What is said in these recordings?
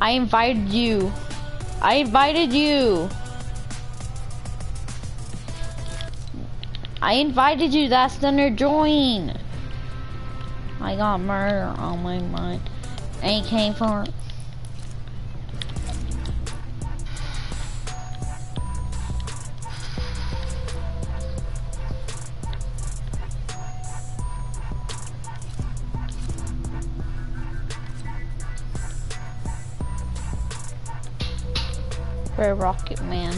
I invited you. I invited you. I invited you, that's Thunder join. I got murder on my mind. Ain't came for Rocket Man.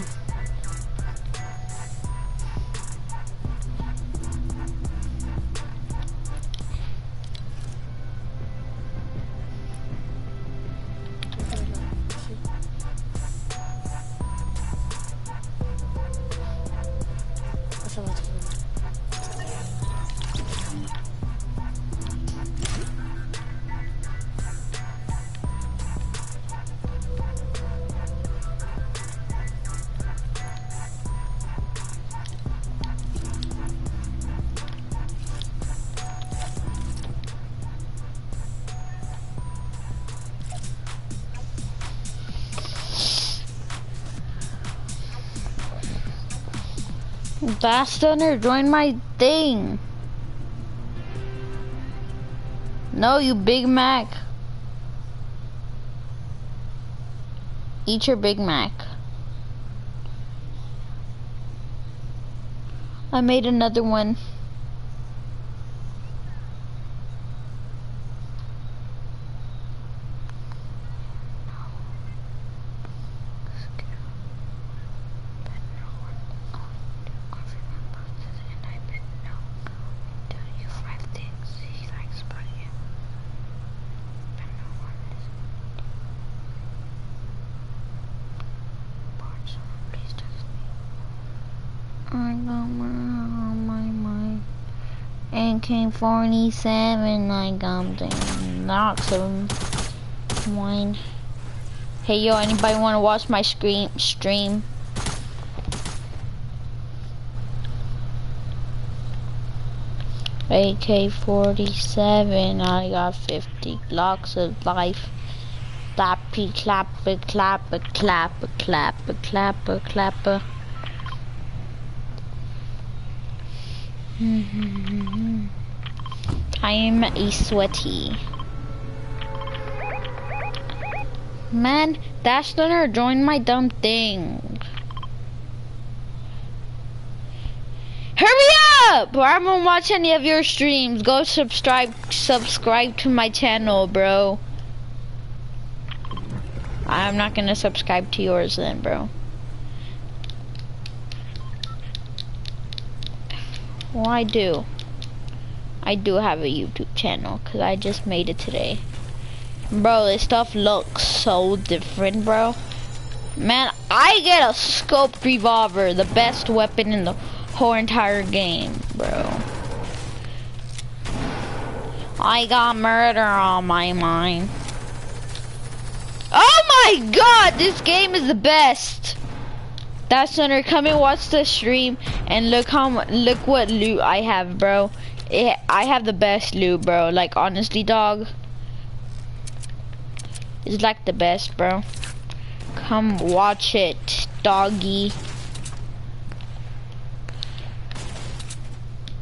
Fast join my thing. No, you Big Mac. Eat your Big Mac. I made another one. I got murder on my mind. AK-47, I got them knocks of wine. Hey yo, anybody want to watch my screen stream? AK-47, I got 50 blocks of life. Clappy, clapper, clapper, clapper, clapper, clapper, clapper. I am a sweaty. Man, Dash Stunner join my dumb thing. Hurry up! I won't watch any of your streams. Go subscribe subscribe to my channel, bro. I'm not gonna subscribe to yours then, bro. Well, I do. I do have a YouTube channel because I just made it today. Bro, this stuff looks so different, bro. Man, I get a scoped revolver, the best weapon in the whole entire game, bro. I got murder on my mind. Oh my god, this game is the best. That center, come and watch the stream and look how look what loot I have, bro. It, I have the best loot, bro. Like honestly, dog. It's like the best, bro. Come watch it, doggy.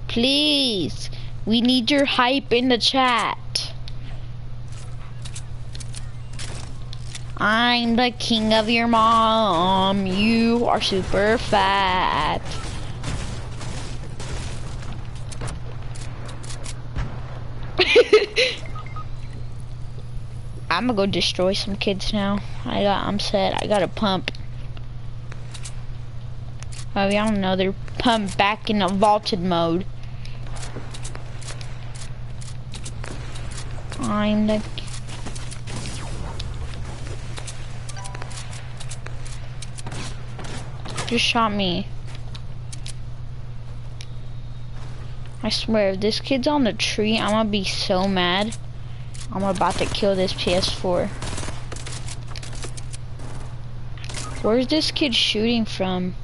Please, we need your hype in the chat. I'm the king of your mom. You are super fat. I'm gonna go destroy some kids now. I got, I'm set. I got a pump. Oh, y'all know. They're pumped back in a vaulted mode. I'm the just shot me. I swear, if this kid's on the tree, I'm gonna be so mad. I'm about to kill this PS4. Where's this kid shooting from?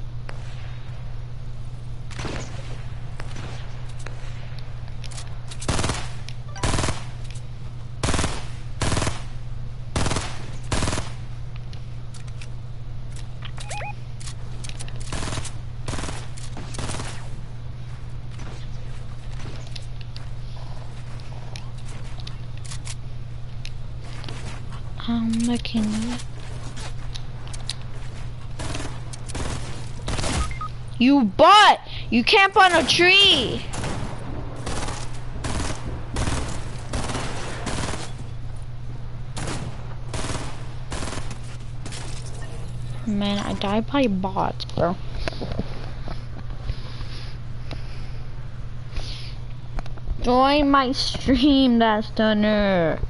I'm the king of it. You butt! You camp on a tree! Man, I died by bots, bro. Join my stream, that stunner.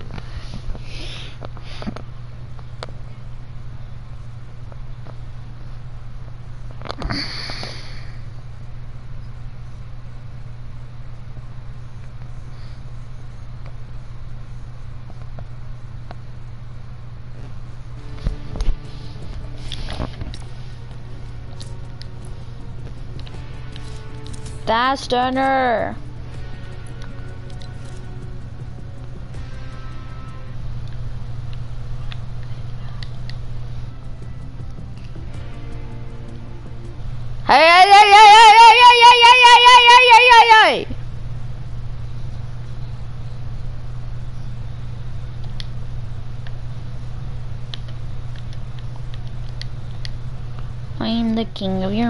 Fast Turner.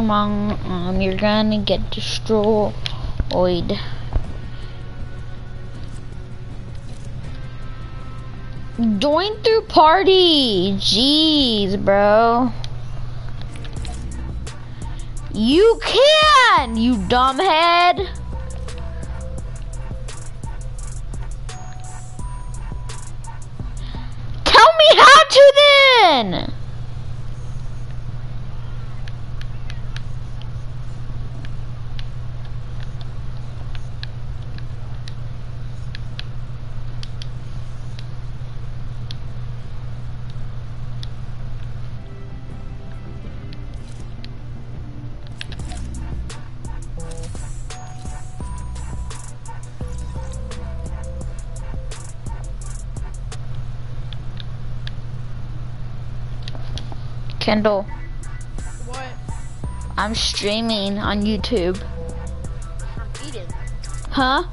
Mom. Um, you're gonna get destroyed. Join through party. Jeez, bro. You can, you dumbhead. Tell me how to then. Kendall, What? I'm streaming on YouTube. I'm eating. Huh?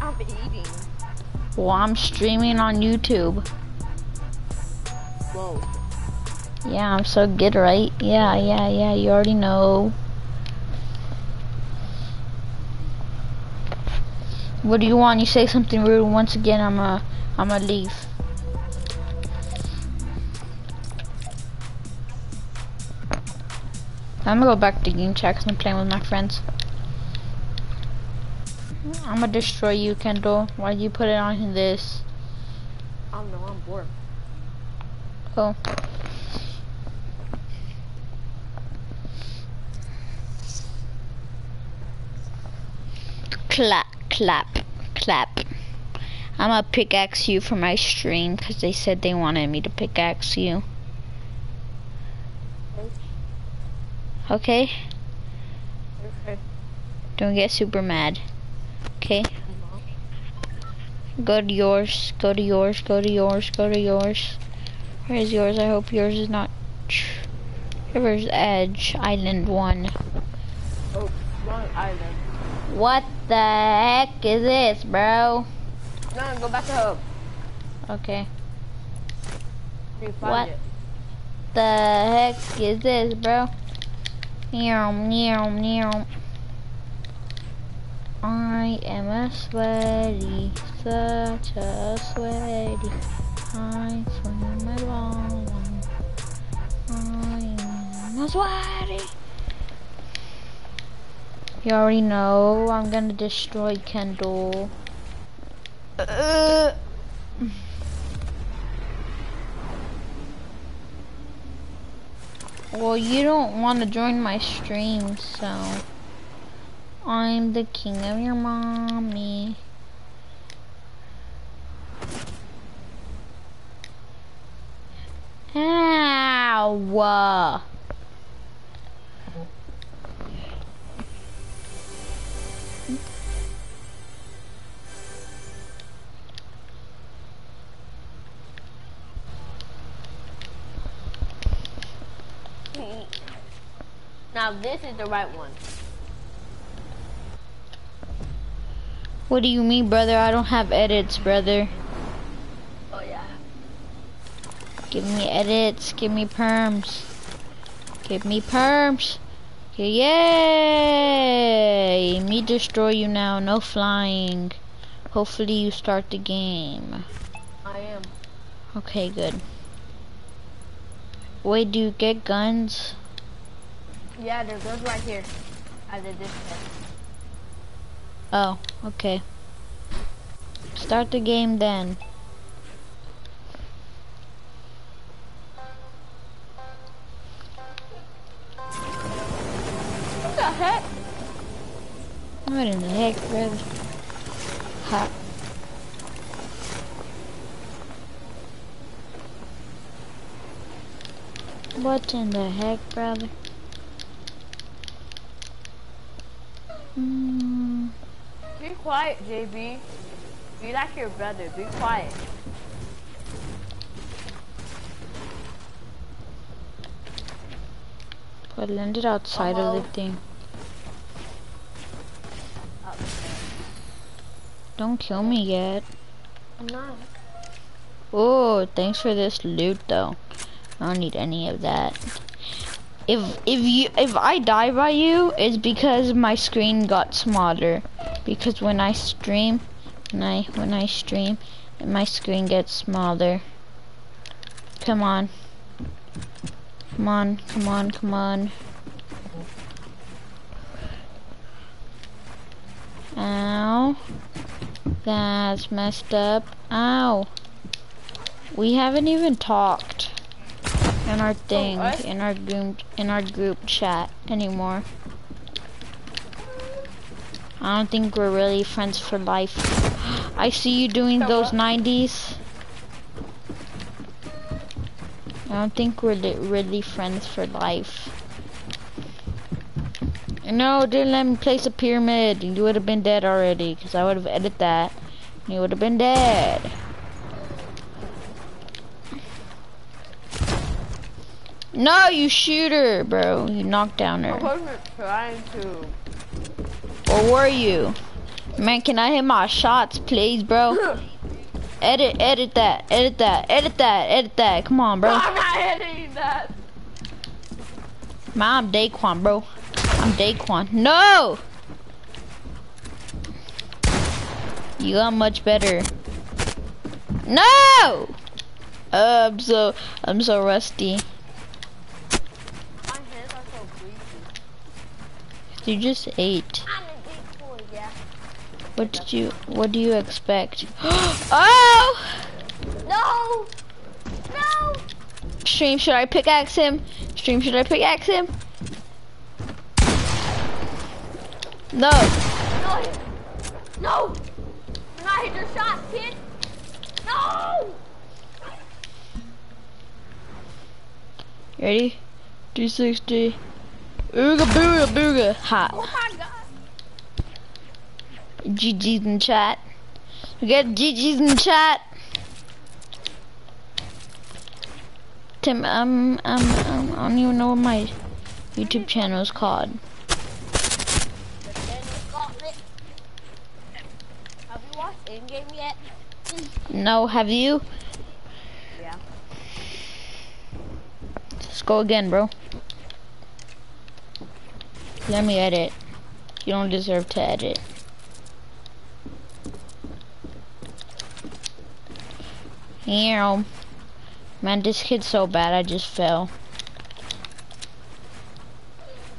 I'm eating. Well, I'm streaming on YouTube. Whoa. Yeah, I'm so good, right? Yeah, yeah, yeah, you already know. What do you want? You say something rude once again, I'm a, I'm a leave. I'm gonna go back to game chat 'cause I'm playing with my friends. I'm gonna destroy you, Kendall. Why'd you put it on this? I don't know. I'm bored. Oh. Clap, clap, clap. I'm gonna pickaxe you for my stream because they said they wanted me to pickaxe you. Okay? Okay. Don't get super mad. Okay? Go to yours, go to yours, go to yours, go to yours. Where is yours? I hope yours is not. River's Edge, Island 1. Oh, wrong island. What the heck is this, bro? No, go back to home. Okay. What? it. The heck is this, bro? Meow, meow, meow. I am a sweaty, such a sweaty. I swim along. I am a sweaty. You already know I'm gonna destroy Kendall. Uh. Well, you don't want to join my stream, so I'm the king of your mommy. Ow! Now this is the right one. What do you mean, brother? I don't have edits, brother. Oh yeah. Give me edits. Give me perms. Give me perms. Yay! Me destroy you now. No flying. Hopefully you start the game. I am. Okay, good. Wait, do you get guns? Yeah, there goes right here. I did this test. Oh, okay. Start the game then. What the heck? What in the heck, brother? Ha. What in the heck, brother? Mm, Be quiet, JB. Be like your brother. Be quiet. but landed outside of the thing. Don't kill me yet. I'm not. Oh, thanks for this loot though. I don't need any of that. If if you if I die by you, it's because my screen got smaller. Because when I stream, when I when I stream, my screen gets smaller. Come on. Come on, come on, come on. Ow. That's messed up. Ow. We haven't even talked in our oh, thing, what? in our group, in our group chat anymore. I don't think we're really friends for life. I see you doing So those what? 90s. I don't think we're really friends for life. No, didn't let me place a pyramid. You would have been dead already, because I would have edited that. You would have been dead. No, you shooter, bro. You knocked down her. I her. wasn't trying to. Or were you? Man, can I hit my shots, please, bro? Edit, edit that, edit that, edit that, edit that. Come on, bro. I'm not hitting that. Man, I'm Daquan, bro. I'm Daquan. No! You got much better. No! Uh, I'm so, I'm so rusty. My hands are so greasy. You just ate. I'm a big boy, yeah. What did you, what do you expect? oh! No! No! Stream, should I pickaxe him? Stream, should I pickaxe him? No. No! No! Do not hit your shot, kid! No! Ready? 360. Ooga booga booga. hot. Oh my god! GG's in chat. We got GG's in chat. Tim, um, um, um, I don't even know what my YouTube channel is called. The Daniel Have you watched Endgame yet? No, have you? Yeah. Let's go again, bro. Let me edit. You don't deserve to edit. Yeah. Man, this kid's so bad, I just fell.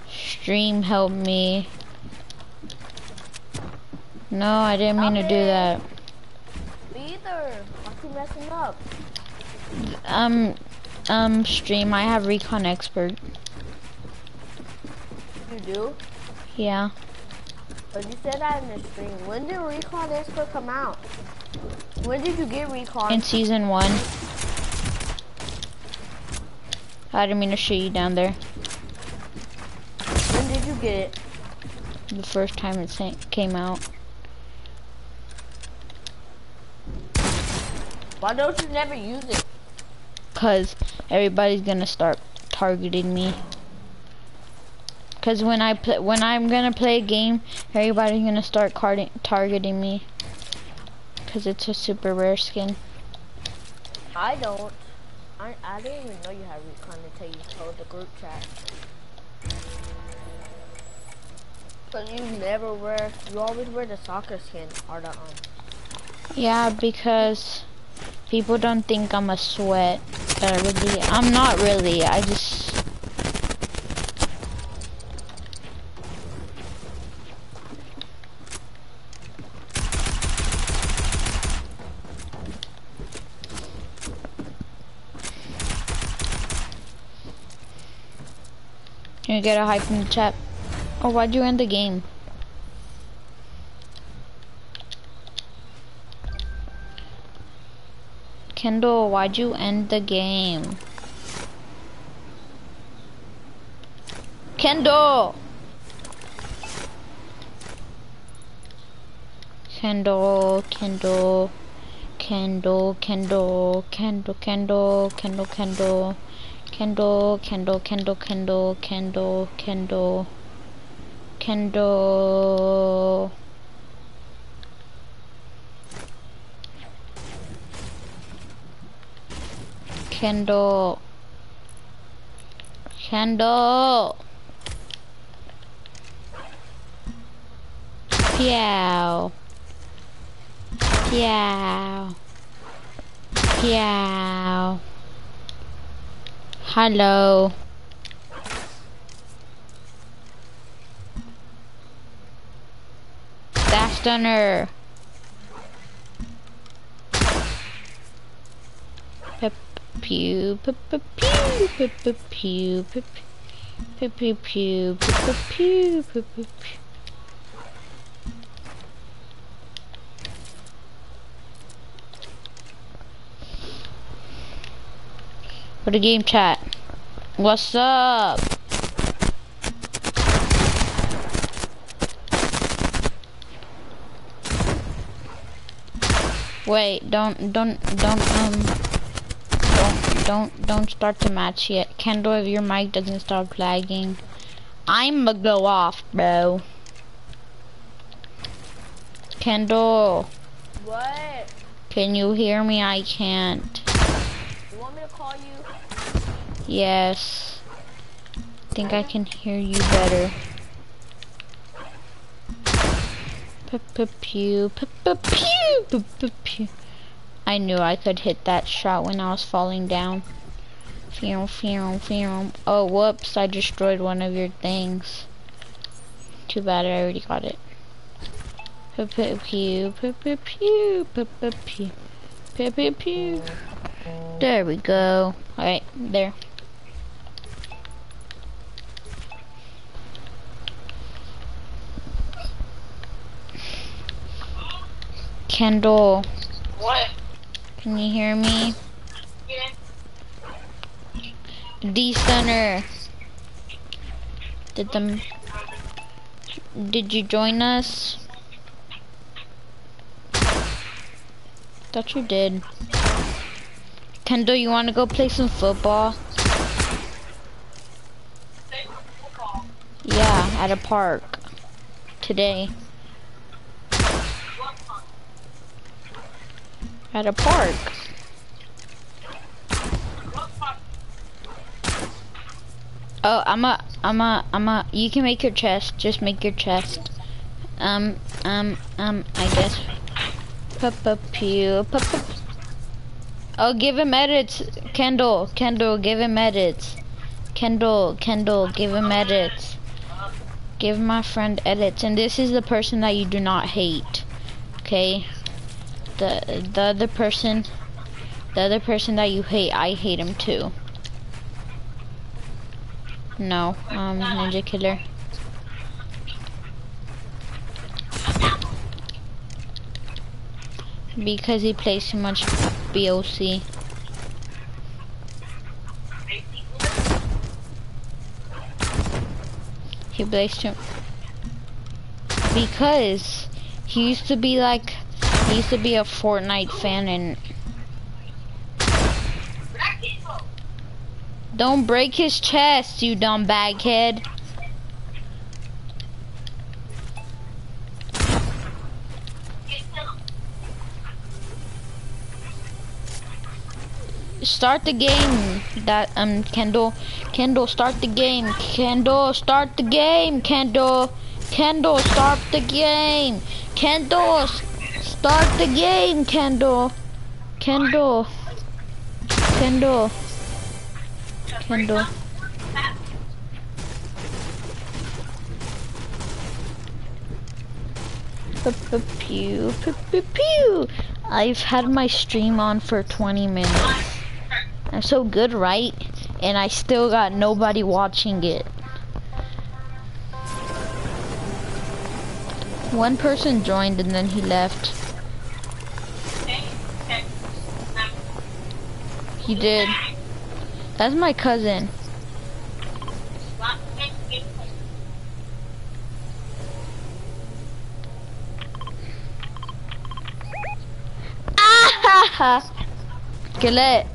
Stream help me. No, I didn't mean to do that. Me either. Why keep messing up? Um, um, stream, I have Recon Expert. Do? Yeah. But you said that in the stream. When did Recon Expert come out? When did you get Recon? In season one. I didn't mean to shoot you down there. when did you get it? The first time it came out. Why don't you never use it? Cause everybody's gonna start targeting me. Cause when I play, when I'm gonna play a game, everybody's gonna start targeting me. Cause it's a super rare skin. I don't. I, I didn't even know you had recon until you told the group chat. But you never wear, you always wear the soccer skin or the, um. Yeah, because people don't think I'm a sweat. But really, I'm not really. I just Can you get a hype in the chat? Oh, why'd you end the game? Kendall, why'd you end the game? Kendall! Kendall, Kendall, Kendall, Kendall, Kendall, Kendall, Kendall, Kendall. Kendall, Kendall, Kendall, Kendall, Kendall, Kendall, Kendall. Kendall. Kendall. Meow. Meow. Meow. Hello. dash stunner. Pew, pew pew, pew pew, pew pew, pew pew pew, pew pew, pew pew. For the game chat. What's up? Wait, don't, don't, don't, um, don't, don't, don't start the match yet. Kendall, if your mic doesn't stop lagging, I'ma go off, bro. Kendall. What? Can you hear me? I can't. You want me to call you? Yes. I think I can hear you better. Pew, pew, pew, I knew I could hit that shot when I was falling down. Fear, fear, fear. Oh, whoops, I destroyed one of your things. Too bad I already got it. Pew, pew, pew, pew, pew, pew, pew, pew, pew. There we go. Alright, there. Kendall. What? Can you hear me? Yeah. D Center. Did them Did you join us? Thought you did. Kendall, you wanna go play some football? Yeah, at a park. Today. At a park. Oh, I'm a, I'm a, I'm a, you can make your chest, just make your chest. Um, um, um, I guess. Pew, papa. Oh, give him edits, Kendall, Kendall, give him edits. Kendall, Kendall, give him edits. Give my friend edits, and this is the person that you do not hate, okay? The, the other person, the other person that you hate, I hate him too. No, um, Ninja Killer. Because he plays too much BOC. He plays him Because he used to be like, he used to be a Fortnite fan and... Don't break his chest, you dumb baghead. Start the game. That um, Kendall, Kendall, start the game. Kendall, start the game. Kendall, Kendall, start the game. Kendall, start the game. Kendall, Kendall, Kendall, Kendall. Pew, pew, pew, pew. I've had my stream on for 20 minutes. I'm so good, right? And I still got nobody watching it. One person joined and then he left. He did. That's my cousin. Ah! Kill it.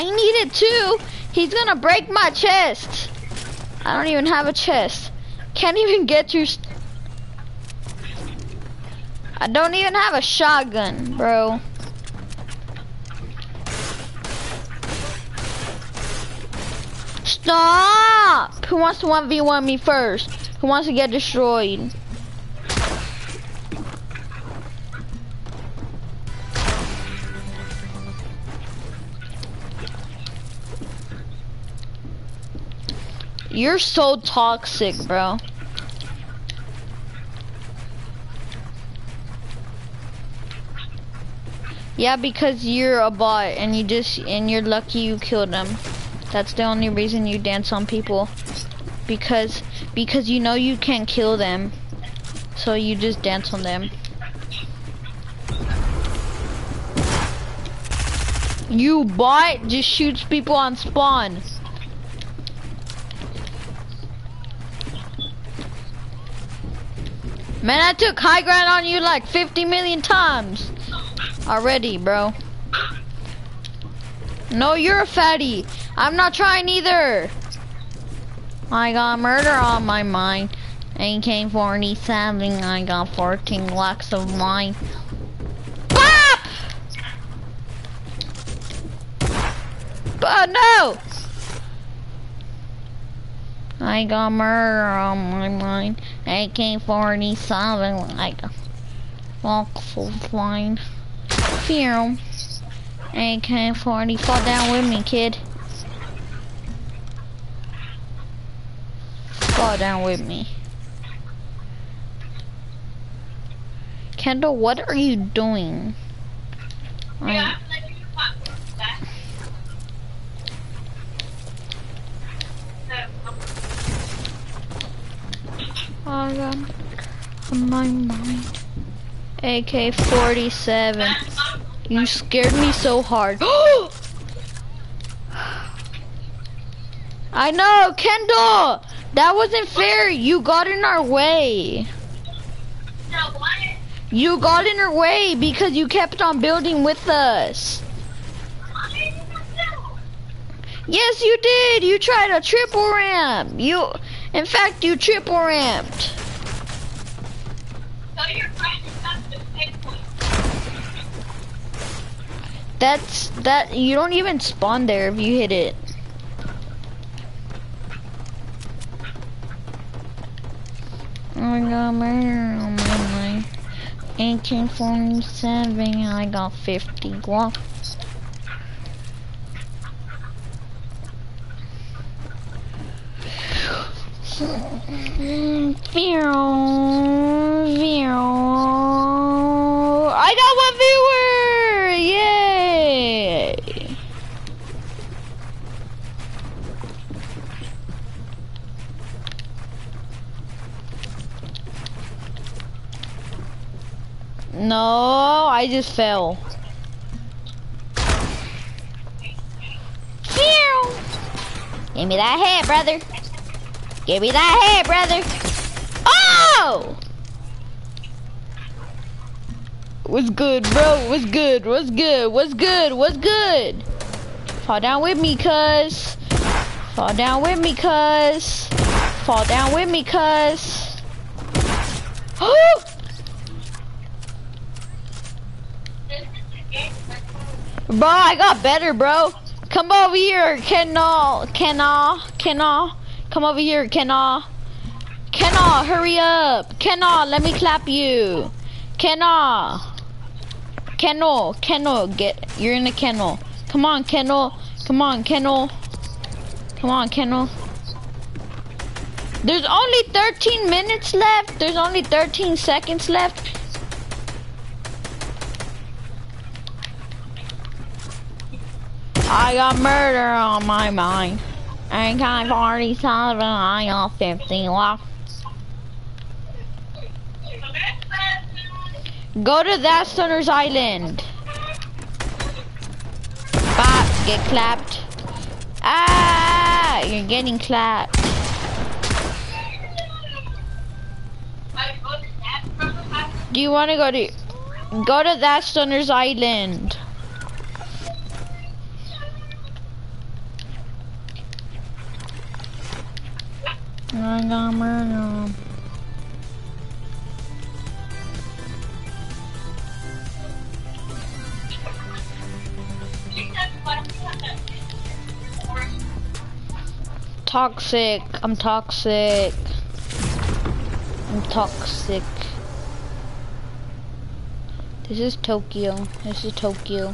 I need it too. He's gonna break my chest. I don't even have a chest. Can't even get through. I don't even have a shotgun, bro. Stop! Who wants to 1v1 me first? Who wants to get destroyed? You're so toxic, bro. Yeah, because you're a bot and you just and you're lucky you killed them. That's the only reason you dance on people. Because because you know you can't kill them. So you just dance on them. You bot just shoots people on spawn. Man, I took high ground on you like 50 million times already, bro. No, you're a fatty. I'm not trying either. I got murder on my mind. AK-47, I got 14 lakhs of mine. Bop! But no! I got murder on my mind. AK-47 like a voxel flying. Film. AK-40, fall down with me, kid. Fall down with me. Kendall, what are you doing? Yeah. I got on my mind. AK-47. You scared me so hard. I know, Kendall! That wasn't fair. You got in our way. You got in our way because you kept on building with us. Yes, you did. You tried a triple ramp. You, in fact, you triple ramped. That's that. You don't even spawn there if you hit it. I got murder on my mind. 1847, I got 50 Glock. I got one viewer! Yay! No, I just fell. Give me that head, brother. Give me that head, brother. Oh! What's good, bro? What's good? What's good? What's good? What's good? Fall down with me, cuz. Fall down with me, cuz. Fall down with me, cuz. Oh! Bro, I got better, bro. Come over here, Kenal, Kenal, Kenal. Come over here, Kenal. Kenal, hurry up. Kenal, let me clap you. Kenal. Kennel, kennel, get, you're in a kennel. Come on, kennel. Come on, kennel. Come on, kennel. There's only 13 minutes left. There's only 13 seconds left. I got murder on my mind. I got 47, I got 50 left. Go to that Stunner's Island. Bop, get clapped. Ah, you're getting clapped. Do you want to go to go to that Stunner's Island? I got. Toxic. I'm toxic. I'm toxic. This is Tokyo. This is Tokyo.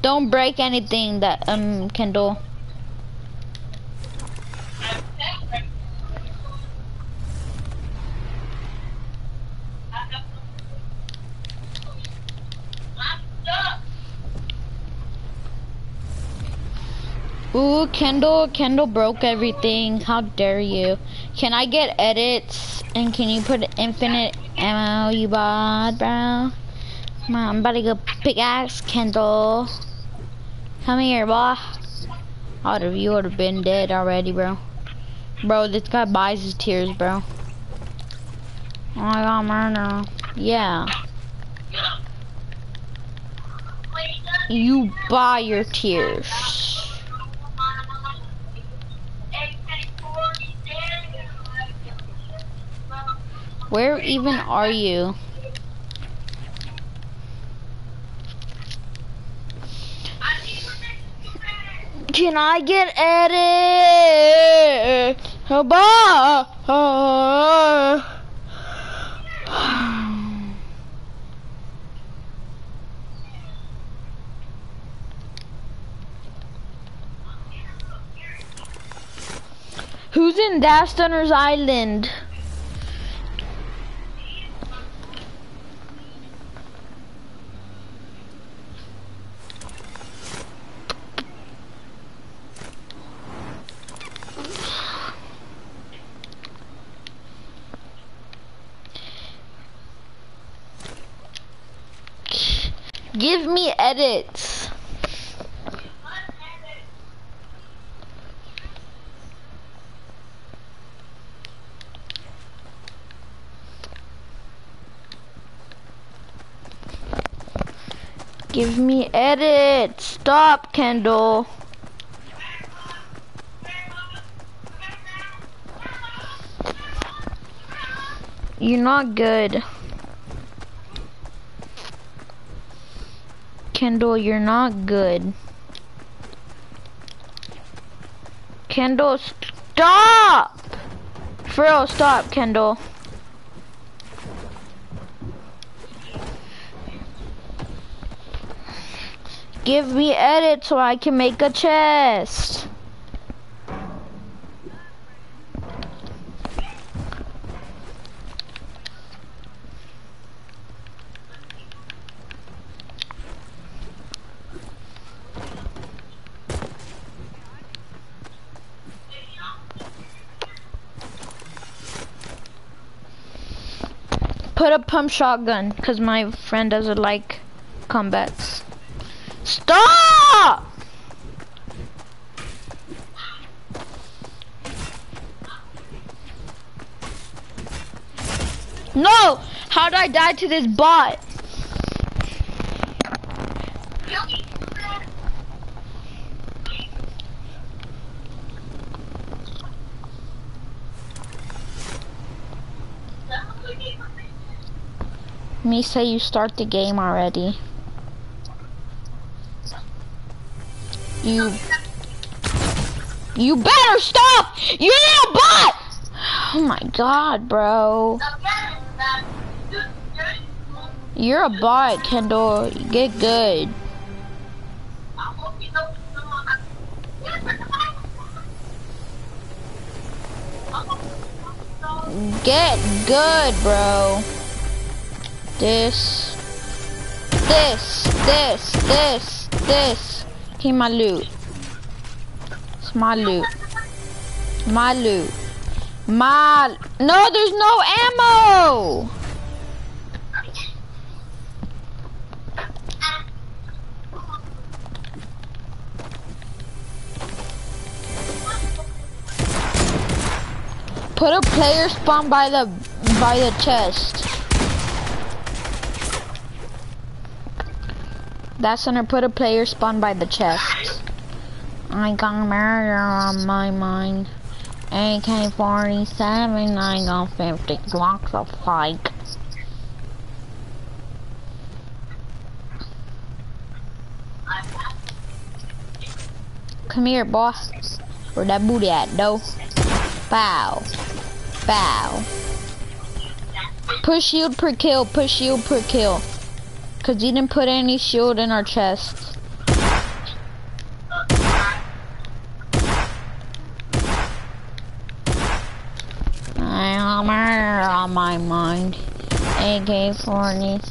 Don't break anything that um Kendall. Ooh, Kendall, Kendall broke everything. How dare you? Can I get edits? And can you put infinite ammo, you bad, bro? Come on, I'm about to go pickaxe, Kendall. Come here, boy. Out of you would have been dead already, bro. Bro, this guy buys his tears, bro. Oh, I got murder. Yeah. You buy your tears. Where even are you? Can I get edit? Who's in Dastunner's Island? Give me edits. Give me edits. Kendall. You're not good. Kendall, you're not good. Kendall, stop! For real, stop, Kendall. Give me edit so I can make a chest. Put a pump shotgun, because my friend doesn't like combats. Stop! No! How did I die to this bot? Me say you start the game already. You You better stop! You little bot! Oh my god, bro. You're a bot, Kendall. Get good. Get good, bro. This. This. This. This. This. Keep my loot. It's my loot. My loot. My. No, there's no ammo! Put a player spawn by the by the chest. That center put a player spawn by the chest. I got murder on my mind. AK-47, I got 50 blocks of fike. Come here, boy. Where that booty at, though? Bow. Bow. Push shield per kill, push shield per kill. Cause you didn't put any shield in our chest. I have on my mind. AK-47,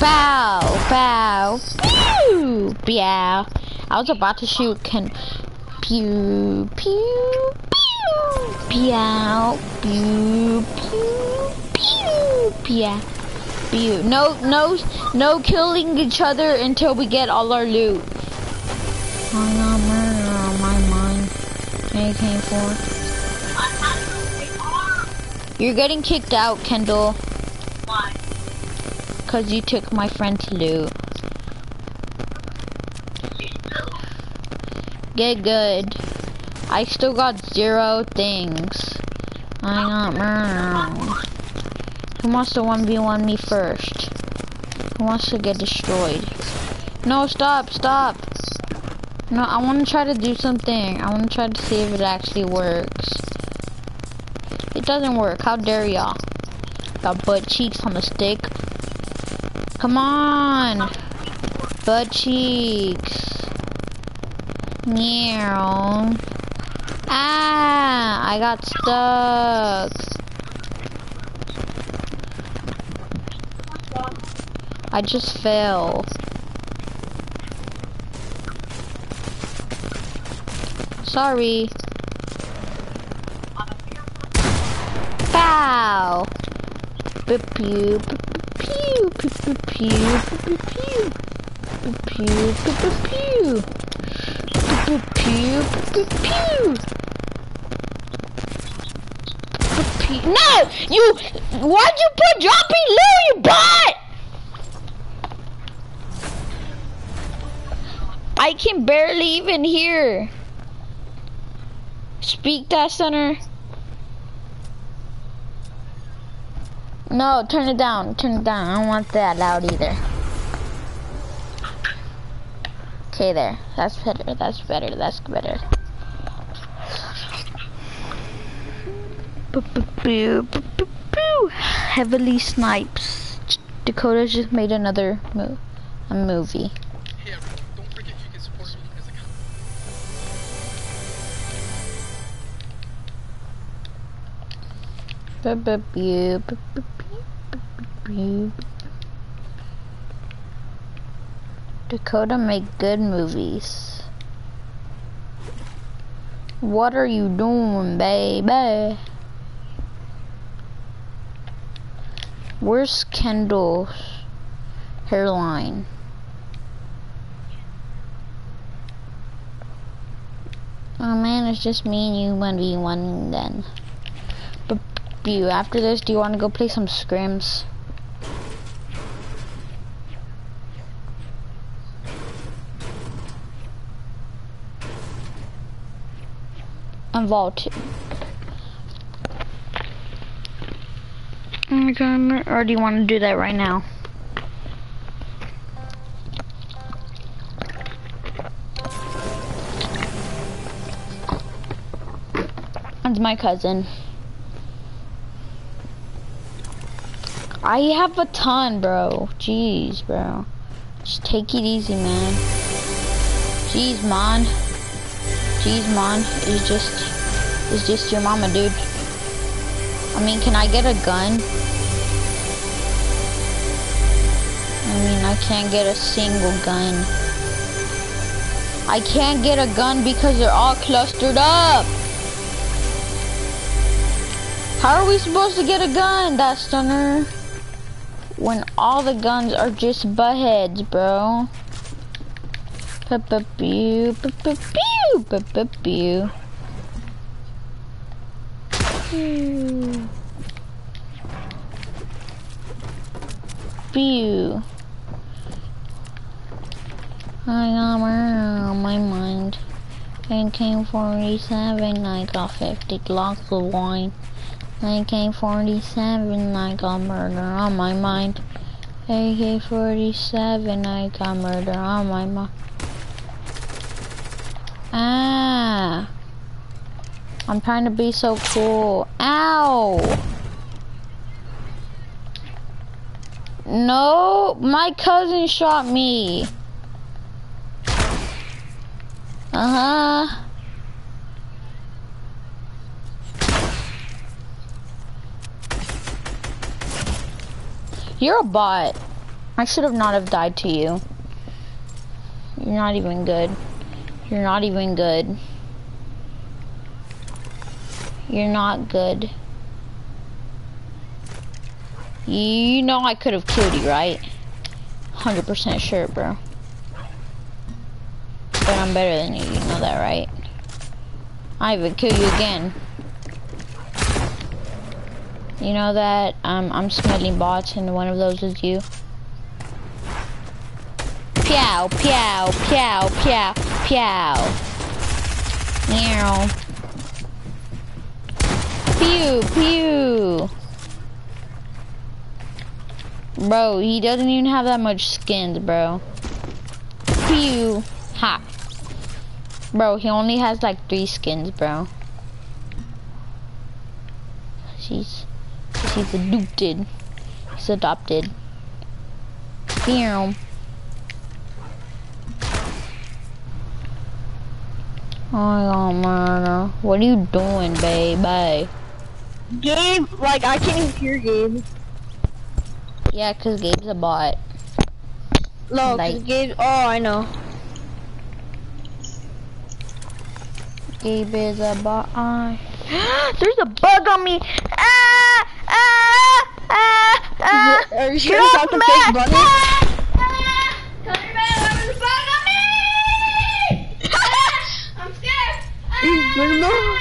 Bow, bow, pew, bow. I was about to shoot Ken. Pew, pew, pew, pew, pew, pew, pew, pew, pew. No, no, no killing each other until we get all our loot. I got murder on my mind. AK-4. You're getting kicked out, Kendall. Why? Cause you took my friend's loot. Get good. I still got zero things. I got murder. Who wants to 1v1 me first? Who wants to get destroyed? No, stop, stop. No, I want to try to do something. I want to try to see if it actually works. It doesn't work. How dare y'all? Got butt cheeks on the stick. Come on. Butt cheeks. Meow. Ah, I got stuck. I just fell. Sorry. Bow. Pew pew pew pew pew pew pew pew pew pew pew pew pew pew No! You why'd you put dropping Lou, you bot? I can barely even hear. Speak that center. No, turn it down. Turn it down. I don't want that loud either. Okay, there. That's better. That's better. That's better. Boo, boo, boo. Heavily snipes. Dakota just made another mo a movie. Dakota make good movies. What are you doing, baby? Where's Kendall's hairline? Oh man, it's just me and you 1v1 then. You, after this, do you want to go play some scrims? And vault. Oh or do you want to do that right now? That's my cousin. I have a ton, bro. Jeez, bro. Just take it easy, man. Jeez, man. Jeez, man. It's just, it's just your mama, dude. I mean, can I get a gun? I mean, I can't get a single gun. I can't get a gun because they're all clustered up. How are we supposed to get a gun, that stunner? When all the guns are just butt heads, bro. Pew, pew, pew, pew, pew, pew. I got on my mind. AK-47, I got 50 glasses of wine. AK-47, I got murder on my mind. AK-47, I got murder on my mind. Ah. I'm trying to be so cool. Ow! No, my cousin shot me. Uh-huh. You're a bot. I should have not have died to you. You're not even good. You're not even good. You're not good. You know I could have killed you, right? 100% sure, bro. But I'm better than you, you know that, right? I even kill you again. You know that um, I'm smelling bots and one of those is you. Pew, pew, pew, pew, pew. Meow. Pew, pew. Bro, he doesn't even have that much skins, bro. Pew. Ha. Bro, he only has like three skins, bro. He's, he's adopted. He's adopted. Oh, I got murder. What are you doing, baby? Gabe, like, I can't even hear Gabe. Yeah, cause Gabe's a bot. No, Like- cause Gabe, oh, I know. Gabe is a bot. There's a bug on me. Ah! Ah! Ah! Ah! Are you sure it's not the me! fake bunny? Ah! Ah! Thunderman, there's a bug on me! Ah! I'm scared.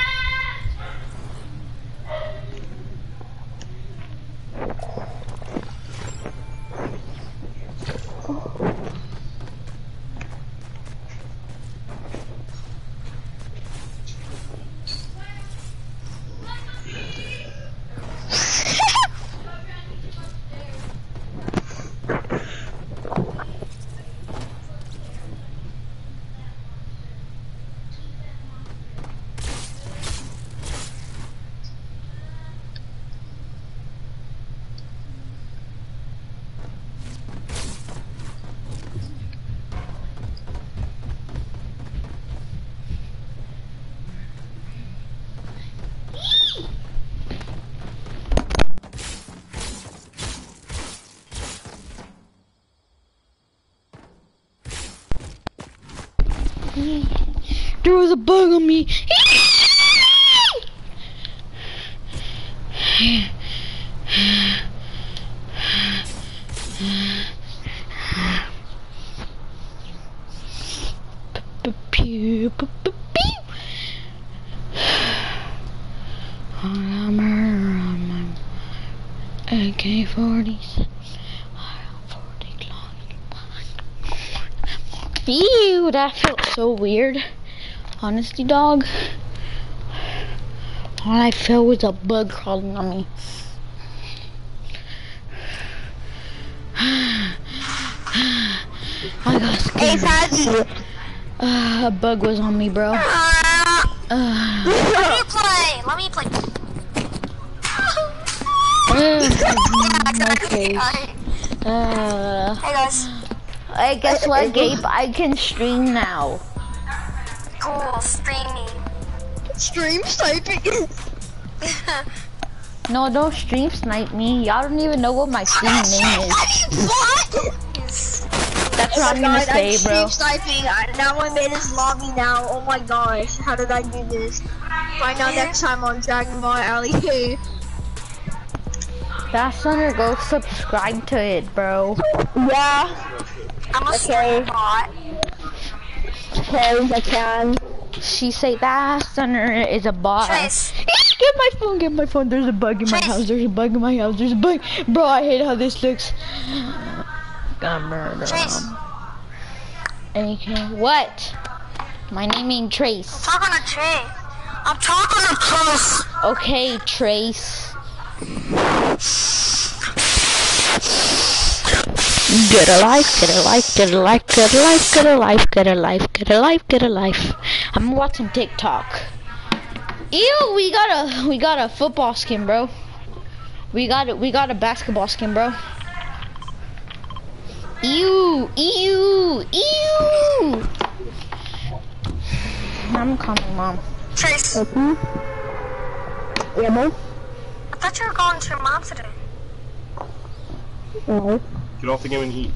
AK-47. Ew, that felt so weird. Honesty, dog. All I felt was a bug crawling on me. I got scared. Hey, uh, a bug was on me, bro. Uh, okay. Uh, Hey guys. I guess what, Gabe? I can stream now. Cool. Streaming. Stream sniping. No, don't stream snipe me. Y'all don't even know what my stream name is. what? Yes. That's Oh what I'm my gonna god, say, I'm bro. stream sniping. I, now I made this lobby now. Oh my gosh, how did I do this? Find out next time on Dragon Ball Alley. That Sunner, go subscribe to it, bro. Yeah, I'm a stream bot. okay, I can. She say that Sunner is a bot. Trace. Get my phone, get my phone. There's a bug in my house. There's a bug in my house. There's a bug. Bro, I hate how this looks. Gonna murder Trace. AK. What? My name ain't Trace. Talking to Trey. I'm talking to Trace. Okay, Trace. Get a life, get a life, get a life, get a life, get a life, get a life, get a life, get a life. I'm watching TikTok. Ew, we got a we got a football skin, bro. We got it. We got a basketball skin, bro. Ew, ew, ew. I'm coming, mom. Trace. Okay. Yeah, bro. I thought you were going to your mom today. No. Get off the game and heat.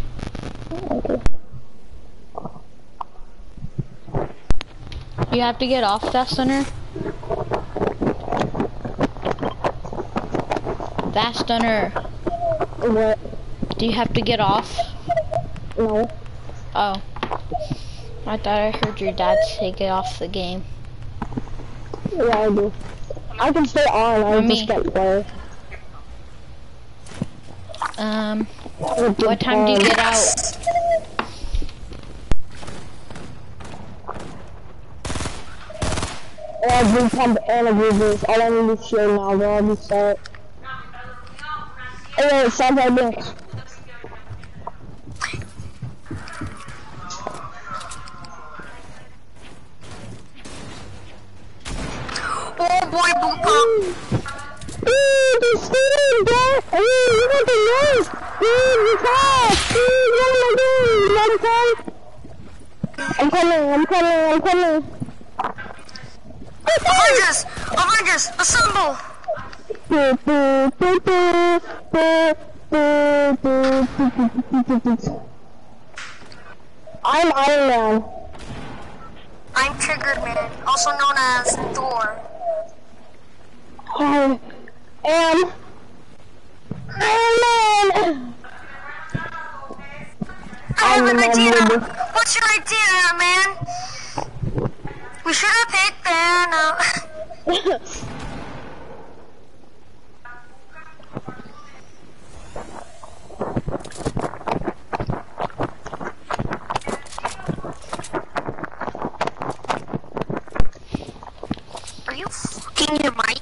You have to get off that center. That stunner. What? Do you have to get off? No. Oh. I thought I heard your dad say get off the game. Yeah, I do. I can stay on. I just get play. Um, what time do you get out? Every time and a this, all I need is shield now. I'll be set. Hey, stop right there. Oh boy, boom pop. Ooh, the steam, bro! Ooh, you got the nose! Ooh, you caught! Ooh, what am I doing? What I'm I'm coming, I'm coming, I'm coming. Avengers! Avengers! Assemble! Boo, boo, boo, boo, boo, boo, boo, boo, boo, boo, boo, boo. I'm Iron Man. I'm Triggered Man, also known as Thor. I am Iron Man. I have an I'm idea! Iron Man. What's your idea, man? We should have picked Thanos. Are you fucking your mic?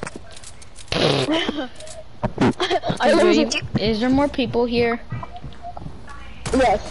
I Is there, was, is there more people here? yes.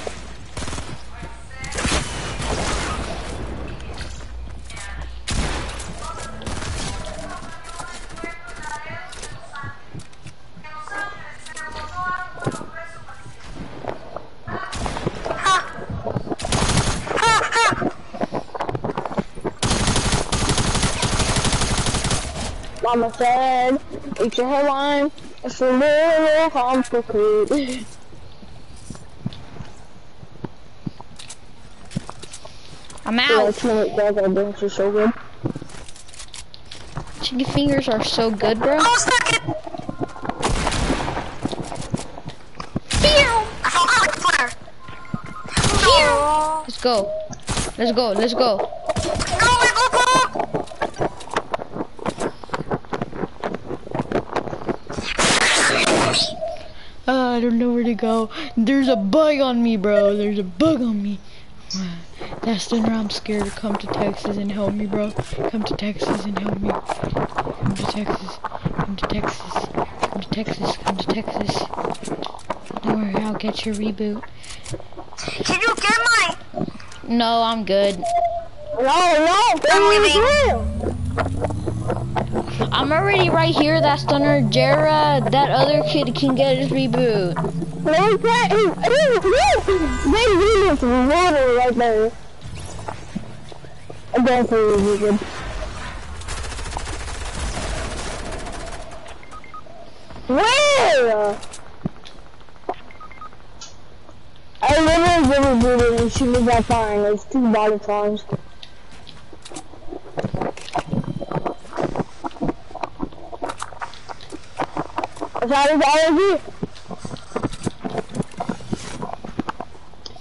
Mama said, eat your hairline. It's a little complicated. I'm out. our dance is so good. Chicken fingers are so good, bro. Oh, I felt like a flare. No! Let's go. Let's go. Let's go. No, my Goku! Uh, I don't know where to go. There's a bug on me, bro. There's a bug on me. That's the I'm scared to come to Texas and help me, bro. Come to Texas and help me. Come to Texas. Come to Texas. Come to Texas. Come to Texas. Don't worry, I'll get your reboot. Can you get my No, I'm good. No, no, I'm leave leaving. I'm already right here. That stunner, Jera, that other kid can get his reboot. They need water right there. I'm going for you, good. Where? I literally really booted and she was that fine. There's two body farms. That is all of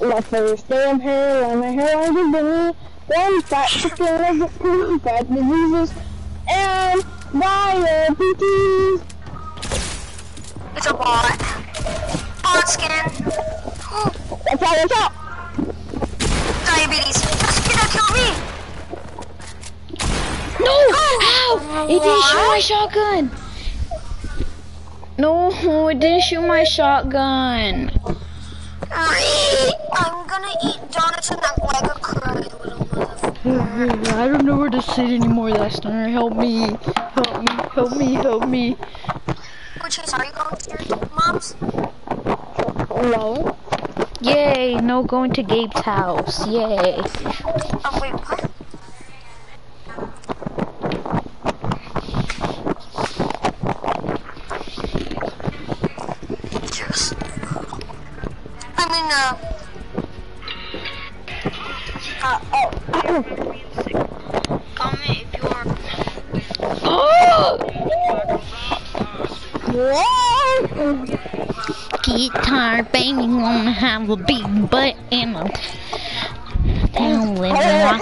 you. My first damn hair, on my hair on the bunny, one fat chicken, two fat diseases, and diabetes. It's a bot. Bot skin. Oh, That's all it's out. diabetes. That's that killed me. No! Oh. Ow! It didn't shoot my shotgun. No, it didn't shoot my shotgun. I'm gonna eat donuts and act like a cry. I don't know where to sit anymore. That stunner, help me, help me, help me, help me. Which is, are you going to your mom's? No. Yay! No going to Gabe's house. Yay! Oh, wait, what? Guitar baby wanna have a big butt and a down living rock.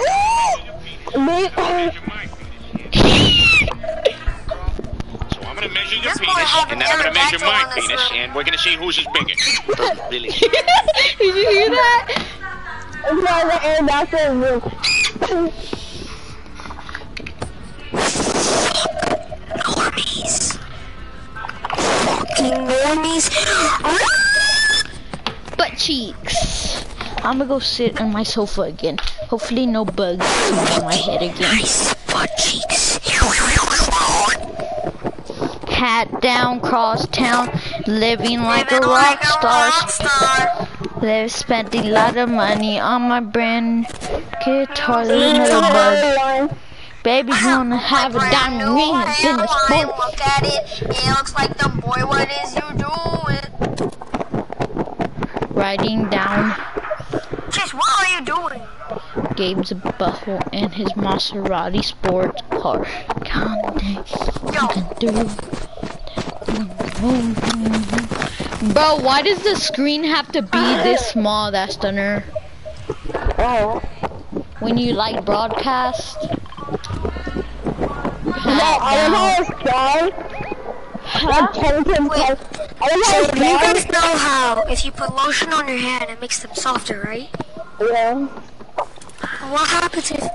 So I'm gonna measure your This boy penis, and then I'm gonna measure my vector on his penis, lip. and we're gonna see whose is bigger. really? Did you hear that? It's not the air doctor I'm gonna go sit on my sofa again. Hopefully no bugs come on my head again. Nice butt cheeks. Hat down, cross town, living like a rock like a star. rock star. They've spent a lot of money on my brand guitar. There's mm-hmm. another bug. Baby's gonna have a diamond ring it's in the hairline. Look at it. It looks like the boy. What is you doing? Riding down Just what are you doing? Gabe's butthole and his Maserati sports car. Bro, why does the screen have to be this small, that stunner? Oh. When you like broadcast? No, I don't know down. how it's done. Like 10 Wait. I don't So you guys know how if you put lotion on your hand, it makes them softer, right? Yeah. What happens if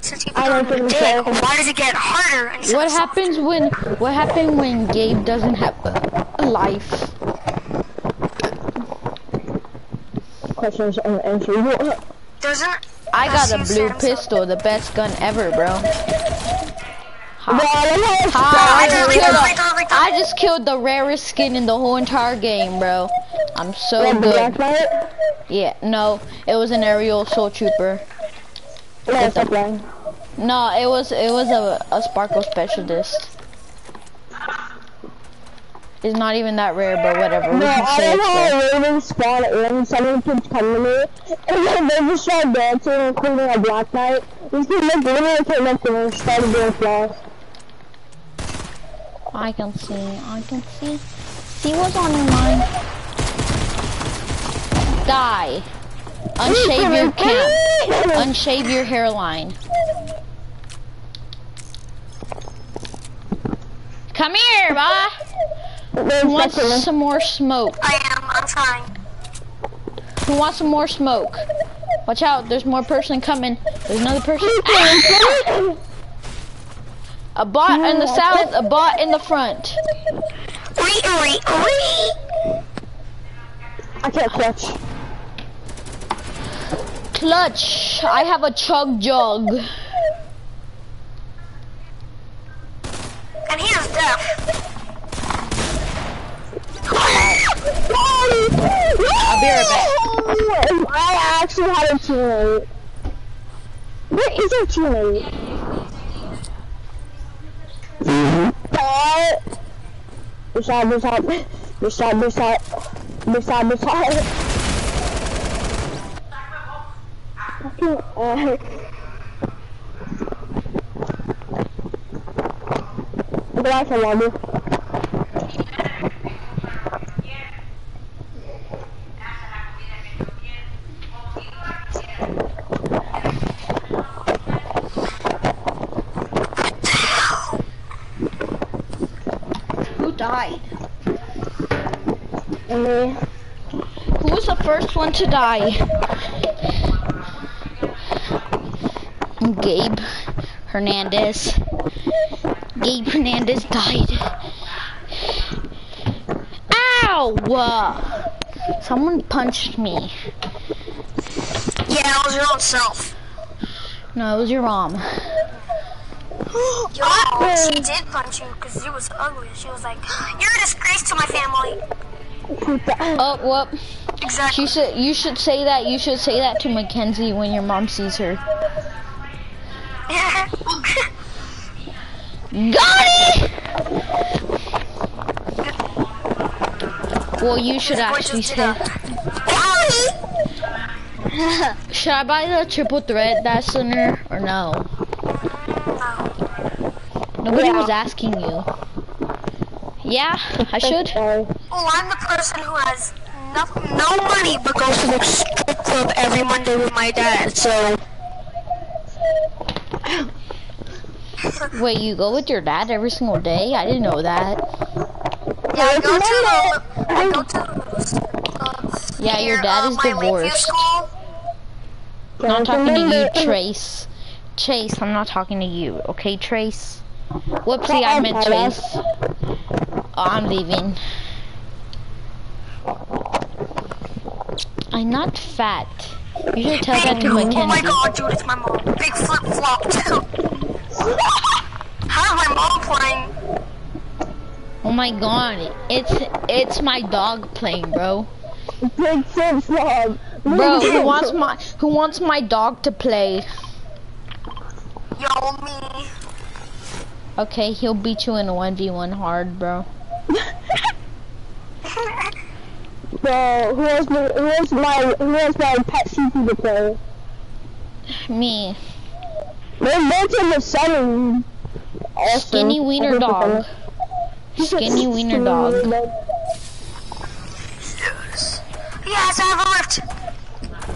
since you put I it don't on your think dick? so. Why does it get harder? What of softer? happens when what happened when Gabe doesn't have a life? Questions and answers. Doesn't I got a blue you said, I'm pistol, the best gun ever, bro. No, I don't know how it's Ha, I, just killed a-. I just killed the rarest skin in the whole entire game, bro. I'm so good. Yeah, no, it was an aerial soul trooper. No, it's blind. No, it was it was a, a sparkle specialist. It's not even that rare, but whatever. No, I don't know how Raven spawned in. Someone keeps coming to me, and then they just start dancing, including a black knight. These people look literally came up to me and started doing flaws. I can see, I can see. See what's on your mind. Die. Unshave your camp. Unshave your hairline. Come here, bye. There's Who wants some more smoke? I am. I'm trying. Who wants some more smoke? Watch out, there's more person coming. There's another person. A bot in the south, a bot in the front. I can't clutch. Clutch. I have a chug jug. And he is deaf. I'll be right back. I actually had a teammate. Where is your teammate? Uh, beside, beside, beside, beside, beside, beside. Fucking, Gracias, mami. Who died? Who was the first one to die? Gabe Hernandez. Gabe Hernandez died. Ow! Uh, someone punched me. Yeah, it was your own self. No, it was your mom. Your mom, she did punch you because you was ugly. She was like, "You're a disgrace to my family." Oh, whoop. Exactly. Should you should say that. You should say that to Mackenzie when your mom sees her. Got it! Well, you should actually say. Should I buy the triple threat that center or no? Nobody was asking you. Yeah, I should. Sorry. Well, I'm the person who has no, no money but goes to the strip club every Monday with my dad. So Wait, you go with your dad every single day? I didn't know that. Yeah, I go to the I go to uh, Yeah, your dad uh, is divorced. I'm not talking to you, Trace. Chase, I'm not talking to you, okay, Trace? Whoopsie, I meant Trace. Oh, I'm leaving. I'm not fat. You should tell that to my kid. Oh my god, dude, it's my mom. Big flip flop too. How's my mom playing? Oh my god, it's it's my dog playing, bro. Big flip flop. Bro, who wants my who wants my dog to play? Yo, me. Okay, he'll beat you in a 1v1 hard, bro. Bro, who has my, who has my, who has my pet CP to play? Me. They're both in the center. Also, Skinny wiener dog. Skinny wiener dog. Yes, I have a lift.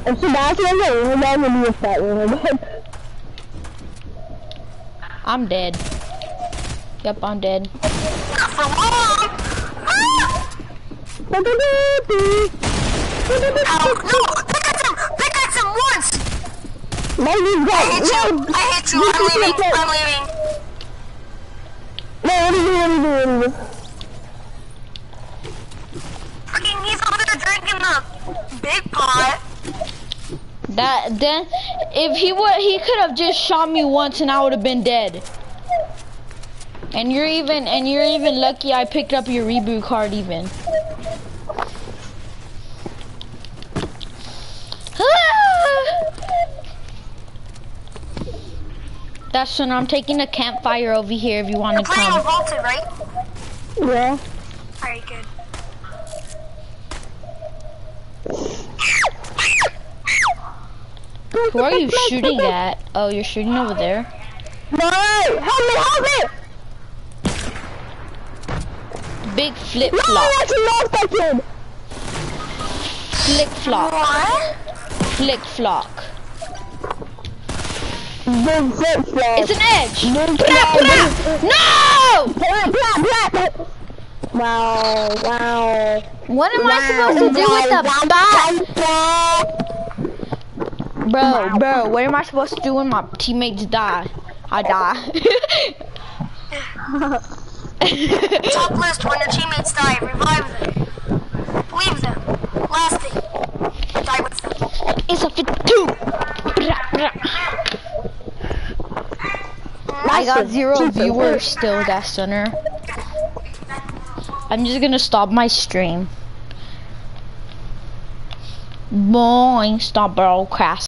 And Sebastian, we're not gonna be a fat wiener dog. I'm dead. Yep, I'm dead. Not for long. Ah! Ow, no, pick at him, pick at him once. My knee's I hit you, I hit you, I'm leaving, I'm leaving. No, what are you doing, what are you doing? Fucking, he's over there drinking the big pot. That then, if he would, he could have just shot me once and I would have been dead. And you're even, and you're even lucky I picked up your reboot card even. That's when I'm taking a campfire over here if you want You're to playing come. Vaulted, right? Yeah. Alright, good. Who are you shooting at? Oh, you're shooting over there. No, help me, help me! Big flip flop. No, flop. that's a lost that kid! Flick flop. What? Flick flip flop. It's an edge. Blah, blah. No! Blah. Wow, wow. What am I supposed to do with the bat? Bro, bro, what am I supposed to do when my teammates die? I die. Top list when your teammates die, revive them. Leave them. Last thing, die with them. it's a 52. I got zero viewers still, that center. I'm just gonna stop my stream. Boing, stop broadcast.